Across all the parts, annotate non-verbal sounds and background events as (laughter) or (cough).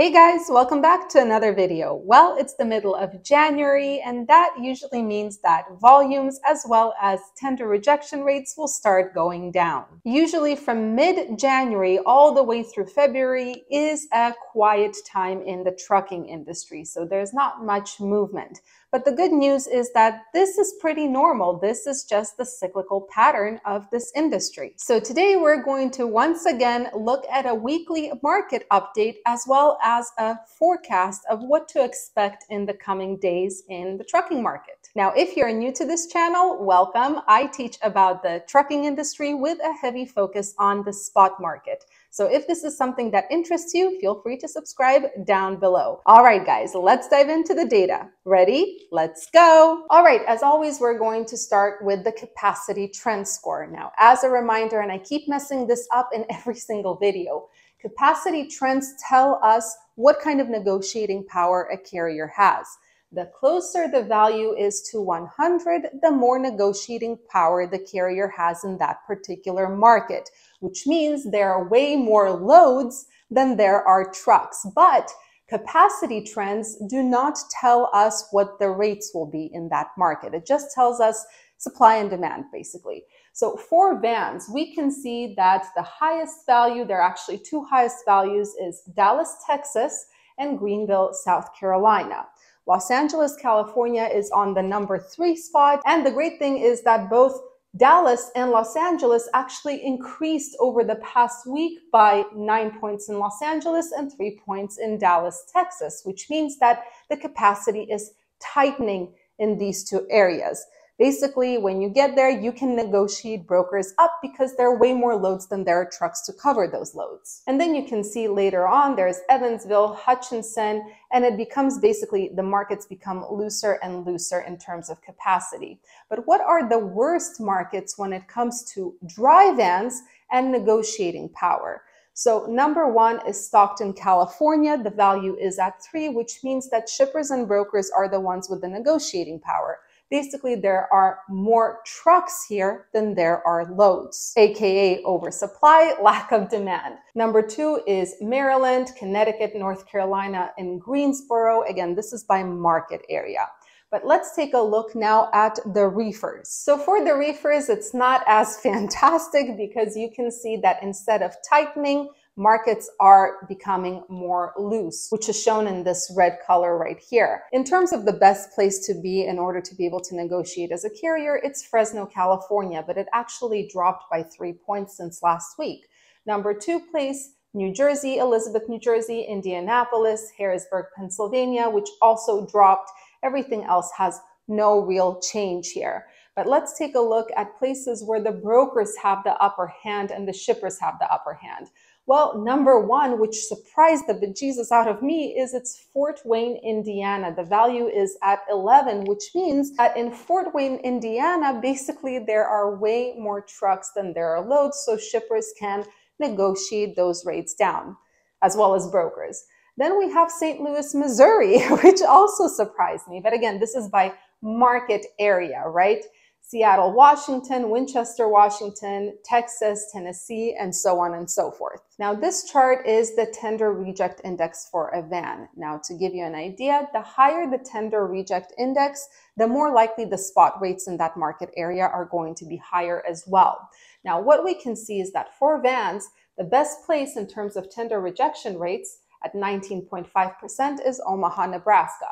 Hey guys, welcome back to another video. Well, it's the middle of January and that usually means that volumes as well as tender rejection rates will start going down. Usually from mid-January all the way through February is a quiet time in the trucking industry, so there's not much movement. But the good news is that this is pretty normal. This is just the cyclical pattern of this industry. So today we're going to once again look at a weekly market update as well as a forecast of what to expect in the coming days in the trucking market. Now, if you're new to this channel, welcome. I teach about the trucking industry with a heavy focus on the spot market. So if this is something that interests you, feel free to subscribe down below. All right, guys, let's dive into the data. Ready? Let's go. All right, as always, we're going to start with the capacity trend score. Now, as a reminder, and I keep messing this up in (laughs) every single video, capacity trends tell us what kind of negotiating power a carrier has. The closer the value is to 100, the more negotiating power the carrier has in that particular market, which means there are way more loads than there are trucks. But capacity trends do not tell us what the rates will be in that market. It just tells us supply and demand, basically. So for vans, we can see that the highest value, there are actually two highest values, is Dallas, Texas, and Greenville, South Carolina. Los Angeles, California is on the number three spot. And the great thing is that both Dallas and Los Angeles actually increased over the past week by nine points in Los Angeles and three points in Dallas, Texas, which means that the capacity is tightening in these two areas. Basically, when you get there, you can negotiate brokers up because there are way more loads than there are trucks to cover those loads. And then you can see later on, there's Evansville, Hutchinson, and it becomes basically the markets become looser and looser in terms of capacity. But what are the worst markets when it comes to dry vans and negotiating power? So number one is Stockton, California. The value is at three, which means that shippers and brokers are the ones with the negotiating power basically there are more trucks here than there are loads, aka oversupply, (laughs) lack of demand. Number two is Maryland, Connecticut, North Carolina, and Greensboro. Again, this is by market area. But let's take a look now at the reefers. So for the reefers, it's not as (laughs) fantastic because you can see that instead of tightening, markets are becoming more loose, which is shown in this red color right here. In terms of the best place to be in order to be able to negotiate as a carrier, it's Fresno, California, but it actually dropped by three points since last week. Number two place, New Jersey, Elizabeth, New Jersey, Indianapolis, Harrisburg, Pennsylvania, which also dropped. Everything else has no real change here. But let's take a look at places where the brokers have the upper hand and the shippers have the upper hand. Well, number one, which surprised the bejesus out of me, is it's Fort Wayne, Indiana. The value is at 11, which means that in Fort Wayne, Indiana, basically there are way more trucks than there are loads, so shippers can negotiate those rates down, as well as brokers. Then we have St. Louis, Missouri, (laughs) which also surprised me. But again, this is by market area, right? Seattle, Washington, Winchester, Washington, Texas, Tennessee, and so on and so forth. Now, this chart is the tender reject index for a van. Now, to give you an idea, the higher the tender reject index, the more likely the spot rates in that market area are going to be higher as well. Now, what we can see is that for vans, the best place in terms of tender rejection rates at 19.5% is Omaha, Nebraska.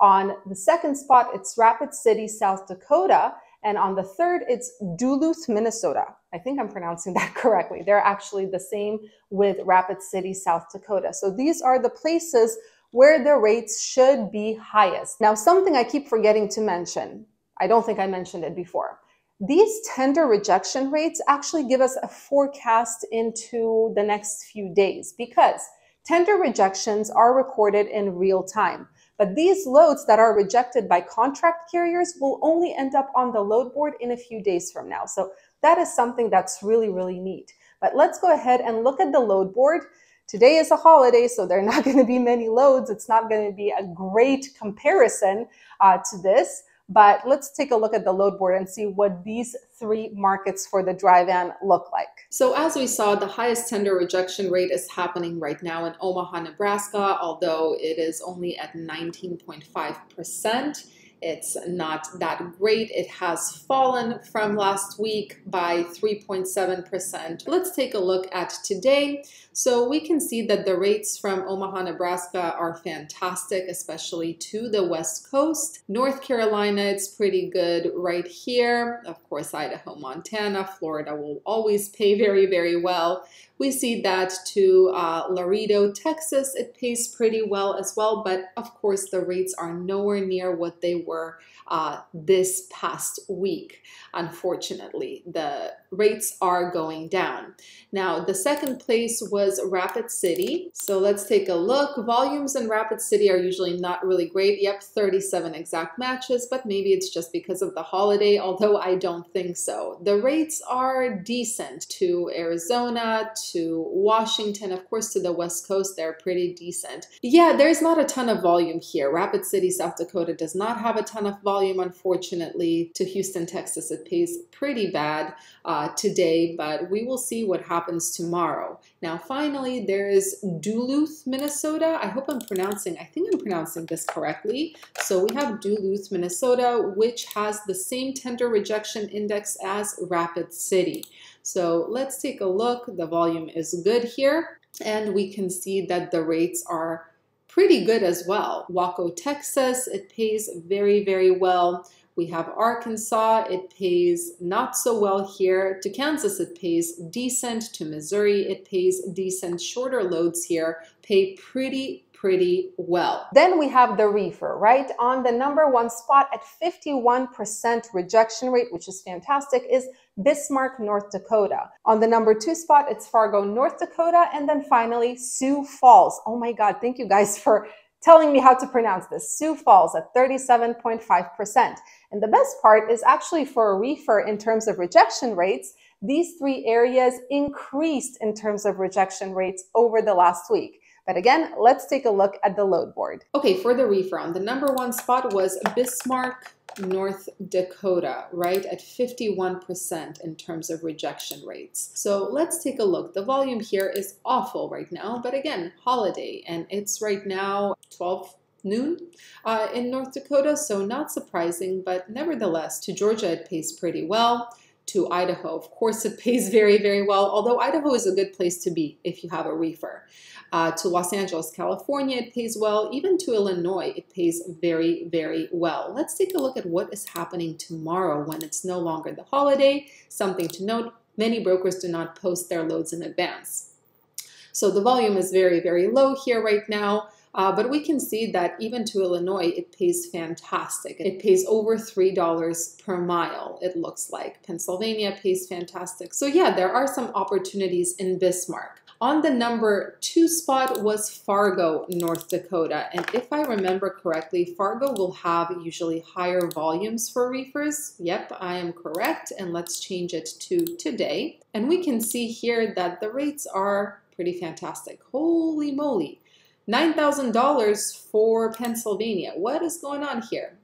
On the second spot, it's Rapid City, South Dakota, and on the third, it's Duluth, Minnesota. I think I'm pronouncing (laughs) that correctly. They're actually the same with Rapid City, South Dakota. So these are the places where the rates should be highest. Now, something I keep forgetting to mention, I don't think I mentioned it before. These tender rejection rates actually give us a forecast into the next few days because tender rejections are recorded in real time. But these loads that are rejected by contract carriers will only end up on the load board in a few days from now. So that is something that's really, really neat. But let's go ahead and look at the load board. Today is a holiday, so there are not (laughs) going to be many loads. It's not going to be a great comparison uh, to this. But let's take a look at the load board and see what these three markets for the dry van look like. So as we saw, the highest tender rejection rate is happening right now in Omaha, Nebraska, although it is only at 19.5%. It's not that great. It has fallen from last week by 3.7%. Let's take a look at today. So we can see that the rates from Omaha, Nebraska are fantastic, especially to the West Coast. North Carolina, it's pretty good right here. Of course, Idaho, Montana, Florida will always pay very, very well. We see that to uh, Laredo, Texas, it pays pretty well as well, but of course the rates are nowhere near what they were uh, this past week. Unfortunately, the rates are going down. Now, the second place was Rapid City. So let's take a look. Volumes in Rapid City are usually not really great. Yep, 37 exact matches, but maybe it's just because of the holiday, although I don't think so. The rates are decent to Arizona, to Washington, of course, to the West Coast, they're pretty decent. Yeah, there's not a ton of volume here. Rapid City, South Dakota does not have a ton of volume, unfortunately. To Houston, Texas, it pays pretty bad uh, today, but we will see what happens tomorrow. Now, finally, there is Duluth, Minnesota. I hope I'm pronouncing, I think I'm pronouncing this correctly. So we have Duluth, Minnesota, which has the same tender rejection index as Rapid City. So let's take a look. The volume is good here, and we can see that the rates are pretty good as well. Waco, Texas, it pays very, very well. We have Arkansas, it pays not so well here. To Kansas, it pays decent. To Missouri, it pays decent. Shorter loads here pay pretty pretty well. Then we have the reefer, right? On the number one spot at 51% rejection rate, which is fantastic, is Bismarck, North Dakota. On the number two spot, it's Fargo, North Dakota. And then finally, Sioux Falls. Oh my God, thank you guys for telling me how to pronounce this. Sioux Falls at 37.5%. And the best part is actually for a reefer in terms of rejection rates, these three areas increased in terms of rejection rates over the last week. But again, let's take a look at the load board. Okay, for the reefer, on the number one spot was Bismarck, North Dakota, right at 51% in terms of rejection rates. So let's take a look. The volume here is awful right now, but again, holiday, and it's right now 12 noon uh, in North Dakota, so not surprising, but nevertheless, to Georgia, it pays pretty well to Idaho. Of course, it pays very, very well, although Idaho is a good place to be if you have a reefer. Uh, to Los Angeles, California, it pays well. Even to Illinois, it pays very, very well. Let's take a look at what is happening tomorrow when it's no longer the holiday. Something to note, many brokers do not post their loads in advance. So the volume is very, very low here right now. Uh, but we can see that even to Illinois, it pays fantastic. It pays over $3 per mile, it looks like. Pennsylvania pays fantastic. So yeah, there are some opportunities in Bismarck. On the number two spot was Fargo, North Dakota. And if I remember correctly, Fargo will have usually higher volumes for reefers. Yep, I am correct. And let's change it to today. And we can see here that the rates are pretty fantastic. Holy moly. $9,000 for Pennsylvania. What is going on here?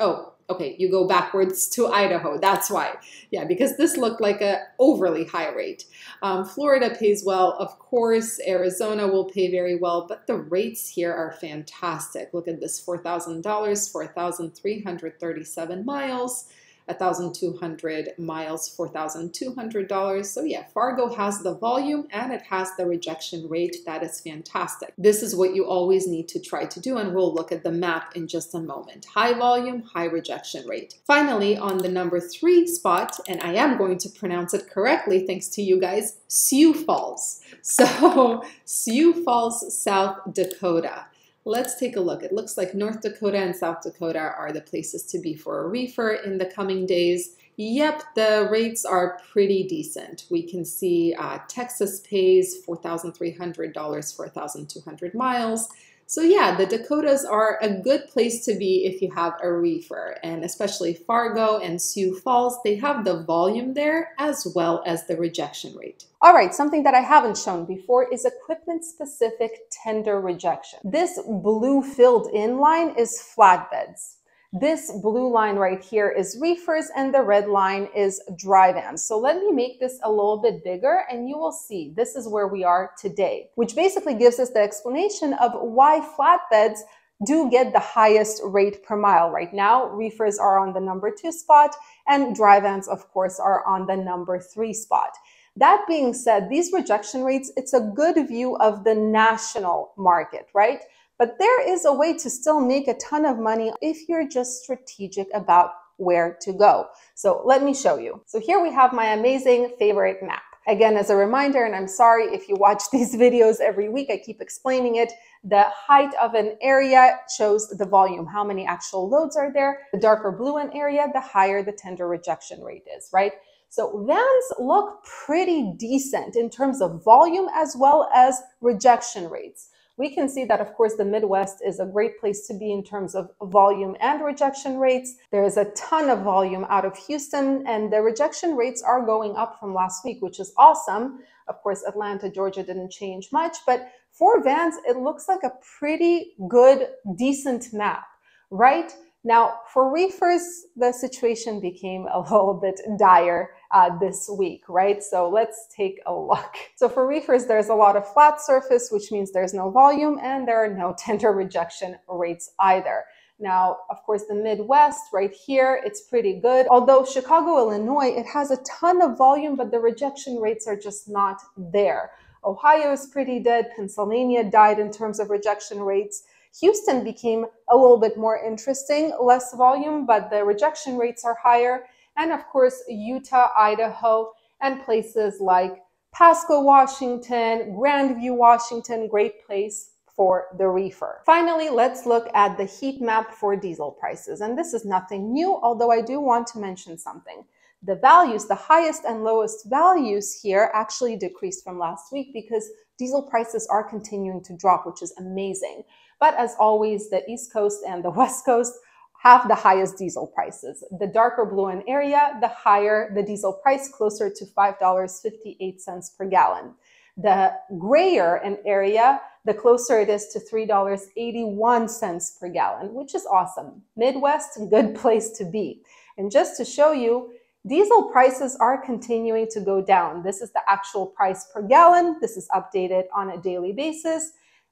Oh, okay, you go backwards to Idaho. That's why. Yeah, because this looked like a overly high rate. Um, Florida pays well, of course. Arizona will pay very well, but the rates here are fantastic. Look at this $4,000 for 1,337 miles. 1,200 miles, $4,200. So yeah, Fargo has the volume and it has the rejection rate. That is fantastic. This is what you always need to try to do and we'll look at the map in just a moment. High volume, high rejection rate. Finally, on the number three spot, and I am going to pronounce it correctly thanks to you guys, Sioux Falls. (laughs) So Sioux Falls, South Dakota. Let's take a look. It looks like North Dakota and South Dakota are the places to be for a reefer in the coming days. Yep, the rates are pretty decent. We can see uh, Texas pays $4,300 for 1,200 miles. So yeah, the Dakotas are a good place to be if you have a reefer, and especially Fargo and Sioux Falls, they have the volume there as well as the rejection rate. All right, something that I haven't shown before is equipment-specific tender rejection. This blue filled in line is flatbeds. This blue line right here is reefers and the red line is dry vans. So let me make this a little bit bigger and you will see this is where we are today, which basically gives us the explanation of why flatbeds do get the highest rate per mile. Right now, reefers are on the number two spot and dry vans, of course, are on the number three spot. That being said, these rejection rates, it's a good view of the national market, right? But there is a way to still make a ton of money if you're just strategic about where to go. So let me show you. So here we have my amazing favorite map. Again, as a reminder, and I'm sorry if you watch (laughs) these videos every week, I keep explaining it. The height of an area shows the volume, how many actual loads are there. The darker blue an area, the higher the tender rejection rate is, right? So vans look pretty decent in terms of volume as well as rejection rates we can see that, of course, the Midwest is a great place to be in terms of volume and rejection rates. There is a ton of volume out of Houston, and the rejection rates are going up from last week, which is awesome. Of course, Atlanta, Georgia didn't change much, but for vans, it looks like a pretty good, decent map, right? Now, for reefers, the situation became a (laughs) little bit dire uh, this week, right? So let's take a look. So for reefers, there's a lot of flat surface, which means there's no volume and there are no (laughs) tender rejection rates either. Now, of course, the Midwest right here, it's pretty good. Although Chicago, Illinois, it has a ton of volume, but the rejection rates are just not there. Ohio is pretty dead. Pennsylvania died in terms of rejection rates. Houston became a little bit more interesting, less volume, but the rejection rates are higher. And of course, Utah, Idaho, and places like Pasco, Washington, Grandview, Washington, great place for the reefer. Finally, let's look at the heat map for diesel prices. And this is nothing new, although I do want to mention something. The values, the highest and lowest values here actually decreased from last week because diesel prices are continuing to drop, which is amazing. But as always, the East Coast and the (laughs) West Coast have the highest diesel prices. The darker blue an area, the higher the diesel price, closer to $5.58 per gallon. The grayer an area, the closer it is to $3.81 per gallon, which is awesome. Midwest, good (laughs) place to be. And just to show you, diesel prices are continuing to go down. This is the actual price per gallon. This is updated on a daily basis.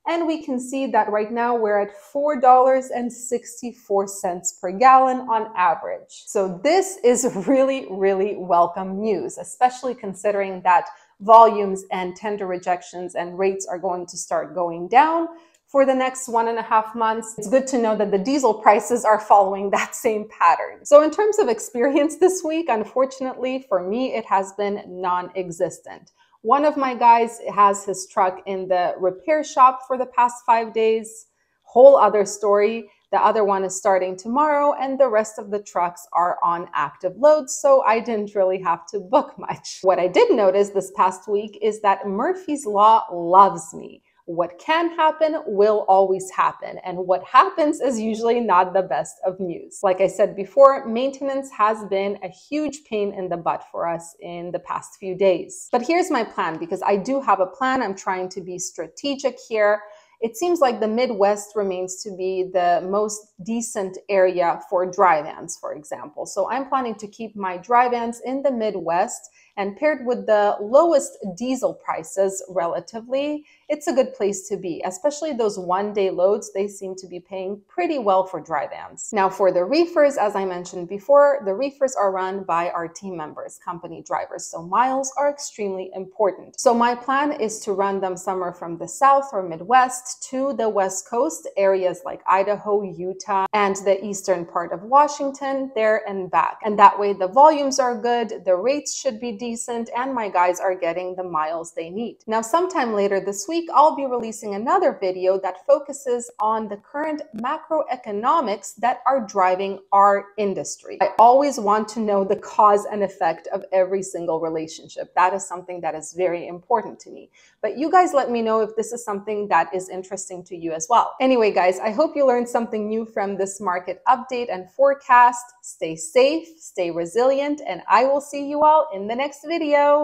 And we can see that right now we're at $4.64 per gallon on average. So this is really, really welcome news, especially considering that volumes and tender rejections and rates are going to start going down for the next one and a half months. It's good to know that the diesel prices are following that same pattern. So in terms of experience this week, unfortunately for me, it has been non-existent. One of my guys has his truck in the repair shop for the past five days. Whole other story. The other one is starting tomorrow, and the rest of the trucks are on active loads, so I didn't really have to book (laughs) much. What I did notice this past week is that Murphy's Law loves me. What can happen will always happen, and what happens is usually not the best of news. Like I said before, maintenance has been a huge pain in the butt for us in the past few days. But here's my plan because I do have a plan. I'm trying to be strategic here. It seems like the Midwest remains to be the most decent area for dry vans, for example. So I'm planning to keep my dry vans in the Midwest and paired with the lowest diesel prices relatively, it's a good place to be, especially those one day loads. They seem to be paying pretty well for dry vans. Now, for the reefers, as I mentioned before, the reefers are run by our team members, company drivers. So miles are extremely important. So my plan is to run them somewhere from the south or Midwest to the West Coast areas like Idaho, Utah, and the eastern part of Washington, there and back. And that way the volumes are good, the rates should be decent, and my guys are getting the miles they need. Now, sometime later this week, I'll be releasing another video that focuses on the current macroeconomics that are driving our industry. I always want to know the cause and effect of every single relationship. That is something that is very important to me. But you guys let me know if this is something that is interesting to you as well. Anyway, guys, I hope you learned something new from this market update and forecast. Stay safe, stay resilient, and I will see you all in the next video.